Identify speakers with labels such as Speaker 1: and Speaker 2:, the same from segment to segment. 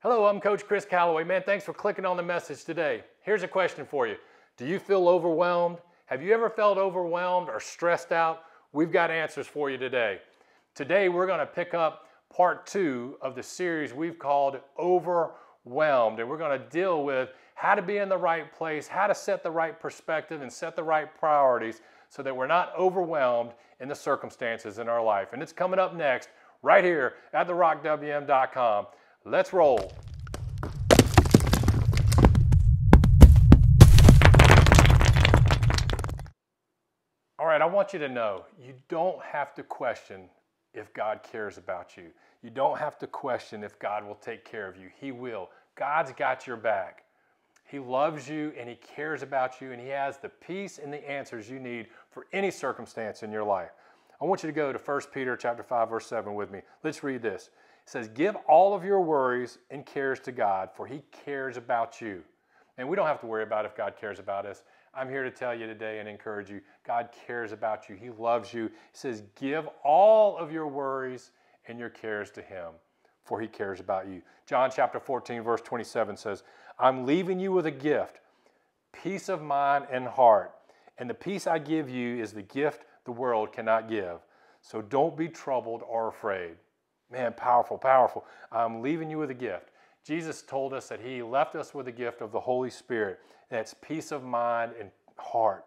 Speaker 1: Hello, I'm Coach Chris Calloway. Man, thanks for clicking on the message today. Here's a question for you Do you feel overwhelmed? Have you ever felt overwhelmed or stressed out? We've got answers for you today. Today, we're going to pick up part two of the series we've called Overwhelmed, and we're going to deal with how to be in the right place, how to set the right perspective, and set the right priorities so that we're not overwhelmed in the circumstances in our life. And it's coming up next, right here at therockWM.com. Let's roll. All right, I want you to know you don't have to question if God cares about you. You don't have to question if God will take care of you. He will. God's got your back. He loves you and He cares about you, and He has the peace and the answers you need for any circumstance in your life. I want you to go to 1 Peter chapter 5, verse 7 with me. Let's read this. Says, Give all of your worries and cares to God, for He cares about you. And we don't have to worry about if God cares about us. I'm here to tell you today and encourage you God cares about you. He loves you. He says, Give all of your worries and your cares to Him, for He cares about you. John chapter 14, verse 27 says, I'm leaving you with a gift, peace of mind and heart. And the peace I give you is the gift the world cannot give. So don't be troubled or afraid. Man, powerful, powerful. I'm leaving you with a gift. Jesus told us that He left us with a gift of the Holy Spirit. That's peace of mind and heart.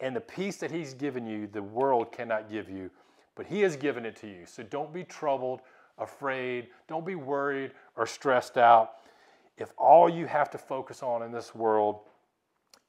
Speaker 1: And the peace that He's given you, the world cannot give you, but He has given it to you. So don't be troubled, afraid, don't be worried or stressed out. If all you have to focus on in this world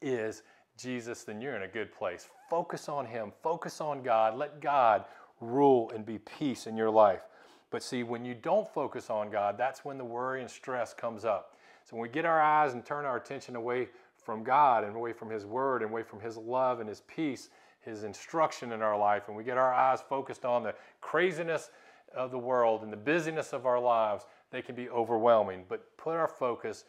Speaker 1: is Jesus, then you're in a good place. Focus on Him, focus on God. Let God rule and be peace in your life. But see, when you don't focus on God, that's when the worry and stress comes up. So when we get our eyes and turn our attention away from God and away from His Word and away from His love and His peace, His instruction in our life, and we get our eyes focused on the craziness of the world and the busyness of our lives, they can be overwhelming. But put our focus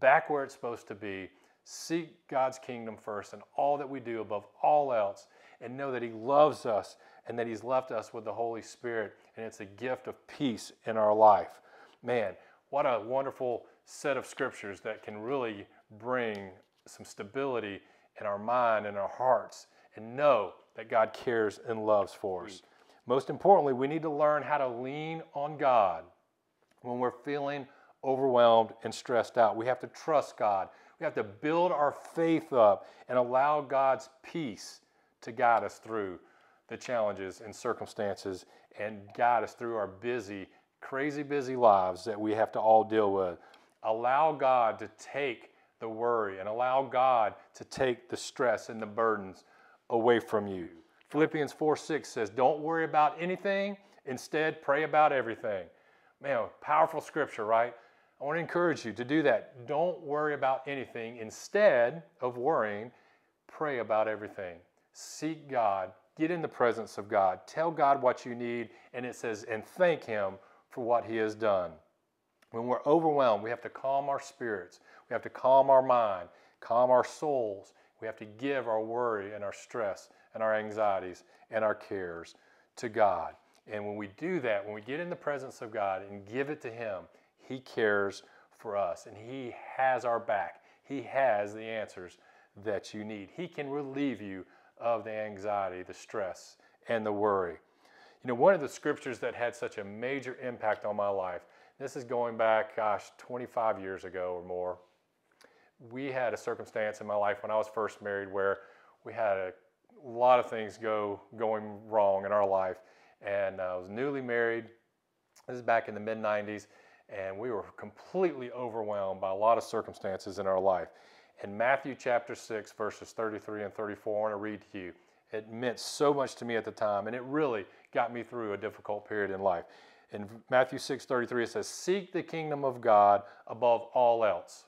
Speaker 1: back where it's supposed to be. Seek God's kingdom first and all that we do above all else, and know that He loves us and that He's left us with the Holy Spirit, and it's a gift of peace in our life. Man, what a wonderful set of scriptures that can really bring some stability in our mind and our hearts and know that God cares and loves for us. Most importantly, we need to learn how to lean on God when we're feeling overwhelmed and stressed out. We have to trust God. We have to build our faith up and allow God's peace to guide us through the challenges and circumstances and guide us through our busy, crazy busy lives that we have to all deal with. Allow God to take the worry and allow God to take the stress and the burdens away from you. Philippians 4 6 says, Don't worry about anything, instead, pray about everything. Man, powerful scripture, right? I want to encourage you to do that. Don't worry about anything. Instead of worrying, pray about everything. Seek God Get in the presence of God. Tell God what you need, and it says, and thank Him for what He has done. When we're overwhelmed, we have to calm our spirits. We have to calm our mind, calm our souls. We have to give our worry and our stress and our anxieties and our cares to God. And when we do that, when we get in the presence of God and give it to Him, He cares for us and He has our back. He has the answers that you need. He can relieve you of the anxiety, the stress, and the worry. You know, one of the scriptures that had such a major impact on my life, this is going back, gosh, 25 years ago or more. We had a circumstance in my life when I was first married where we had a lot of things go going wrong in our life. And I was newly married. This is back in the mid 90s. And we were completely overwhelmed by a lot of circumstances in our life in Matthew chapter 6, verses 33 and 34. I want to read to you. It meant so much to me at the time, and it really got me through a difficult period in life. In Matthew 6, 33, it says, Seek the kingdom of God above all else.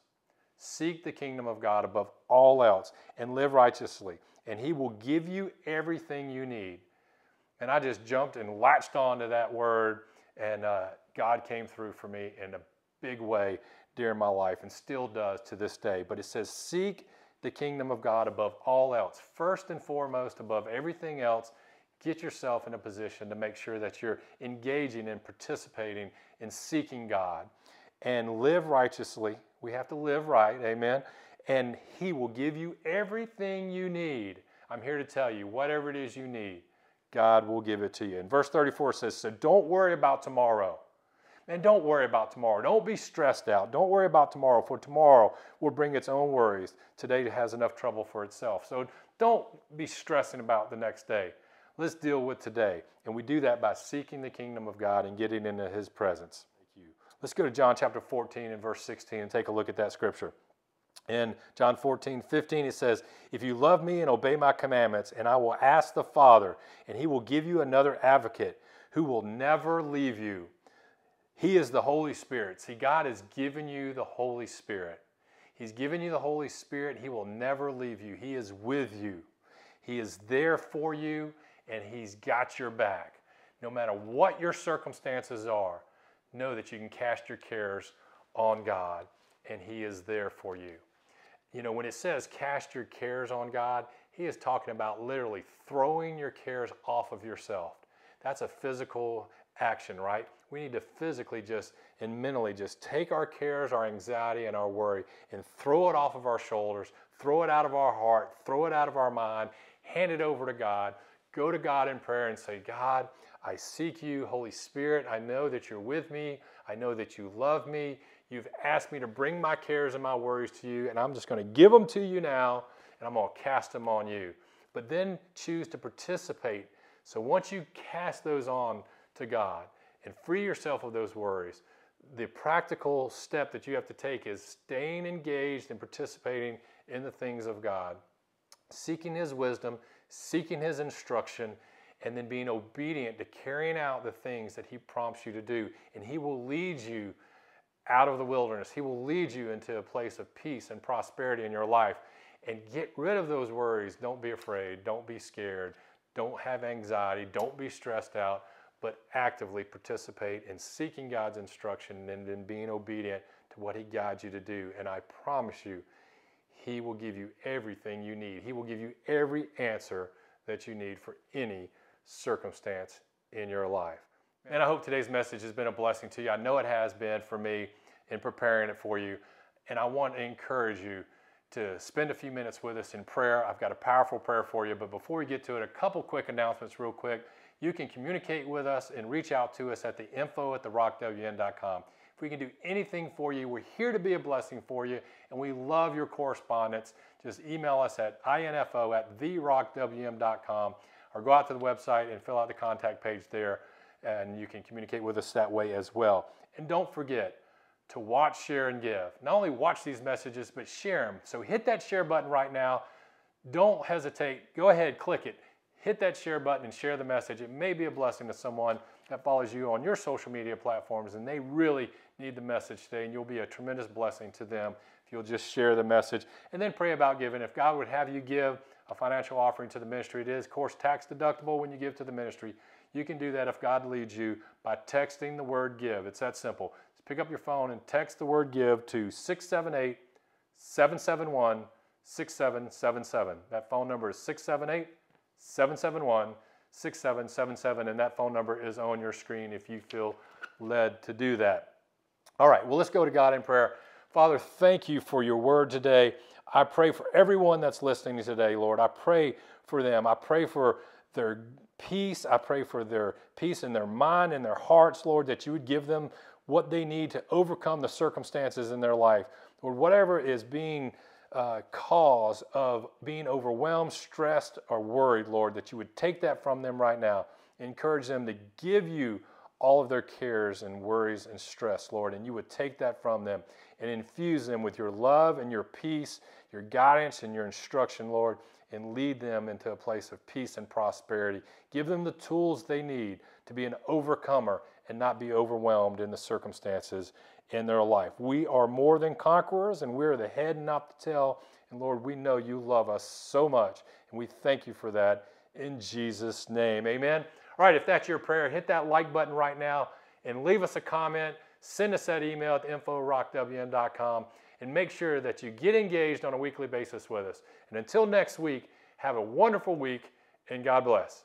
Speaker 1: Seek the kingdom of God above all else and live righteously, and He will give you everything you need. And I just jumped and latched onto that word, and uh, God came through for me in a big way during my life and still does to this day. But it says, Seek the kingdom of God above all else. First and foremost, above everything else, get yourself in a position to make sure that you're engaging and participating in seeking God. and live righteously. We have to live right, amen. And He will give you everything you need. I'm here to tell you, whatever it is you need, God will give it to you. And verse 34 says, So don't worry about tomorrow. And don't worry about tomorrow. Don't be stressed out. Don't worry about tomorrow, for tomorrow will bring its own worries. Today has enough trouble for itself. So don't be stressing about the next day. Let's deal with today. And we do that by seeking the kingdom of God and getting into his presence. Let's go to John chapter 14 and verse 16 and take a look at that scripture. In John 14, 15, it says, If you love me and obey my commandments, and I will ask the Father, and he will give you another advocate who will never leave you. He is the Holy Spirit. See, God has given you the Holy Spirit. He's given you the Holy Spirit. He will never leave you. He is with you. He is there for you, and He's got your back. No matter what your circumstances are, know that you can cast your cares on God, and He is there for you. You know, when it says cast your cares on God, He is talking about literally throwing your cares off of yourself. That's a physical action, right? We need to physically just and mentally just take our cares, our anxiety, and our worry and throw it off of our shoulders, throw it out of our heart, throw it out of our mind, hand it over to God. Go to God in prayer and say, God, I seek you, Holy Spirit. I know that you're with me. I know that you love me. You've asked me to bring my cares and my worries to you, and I'm just going to give them to you now, and I'm going to cast them on you. But then choose to participate. So once you cast those on to God and free yourself of those worries, the practical step that you have to take is staying engaged and participating in the things of God, seeking His wisdom, seeking His instruction, and then being obedient to carrying out the things that He prompts you to do. And He will lead you out of the wilderness. He will lead you into a place of peace and prosperity in your life. And get rid of those worries. Don't be afraid. Don't be scared. Don't have anxiety. Don't be stressed out, but actively participate in seeking God's instruction and in being obedient to what He guides you to do. And I promise you, He will give you everything you need. He will give you every answer that you need for any circumstance in your life. And I hope today's message has been a blessing to you. I know it has been for me in preparing it for you. And I want to encourage you to spend a few minutes with us in prayer. I've got a powerful prayer for you. But before we get to it, a couple quick announcements, real quick. You can communicate with us and reach out to us at the info at therockwm.com. If we can do anything for you, we're here to be a blessing for you, and we love your correspondence. Just email us at info at therockwm.com or go out to the website and fill out the contact page there, and you can communicate with us that way as well. And don't forget to watch, share, and give. Not only watch these messages, but share them. So hit that share button right now. Don't hesitate. Go ahead, click it. Hit that share button and share the message. It may be a blessing to someone that follows you on your social media platforms, and they really need the message today, and you'll be a tremendous blessing to them if you'll just share the message. And then pray about giving. If God would have you give, a financial offering to the ministry. It is, of course, tax deductible when you give to the ministry. You can do that if God leads you by texting the word give. It's that simple. Just pick up your phone and text the word give to 678 771 6777. That phone number is 678 771 6777, and that phone number is on your screen if you feel led to do that. All right, well, let's go to God in prayer. Father, thank you for your word today. I pray for everyone that's listening today, Lord. I pray for them. I pray for their peace. I pray for their peace in their mind and their hearts, Lord, that you would give them what they need to overcome the circumstances in their life. Lord, whatever is being uh, cause of being overwhelmed, stressed, or worried, Lord, that you would take that from them right now. Encourage them to give you all of their cares and worries and stress, Lord, and you would take that from them and infuse them with your love and your peace, your guidance and your instruction, Lord, and lead them into a place of peace and prosperity. Give them the tools they need to be an overcomer and not be overwhelmed in the circumstances in their life. We are more than conquerors and we're the head and not the tail. And Lord, we know you love us so much and we thank you for that in Jesus' name. Amen. All right, if that's your prayer, hit that like button right now and leave us a comment. Send us that email at info.rockwm.com and make sure that you get engaged on a weekly basis with us. And until next week, have a wonderful week and God bless.